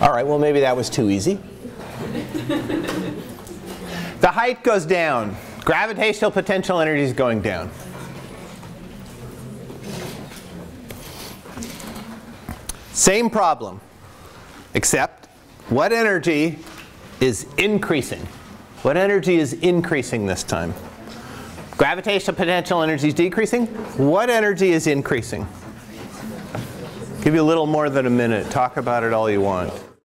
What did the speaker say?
All right, well, maybe that was too easy. the height goes down. Gravitational potential energy is going down. Same problem, except what energy is increasing? What energy is increasing this time? Gravitational potential energy is decreasing. What energy is increasing? Give you a little more than a minute. Talk about it all you want.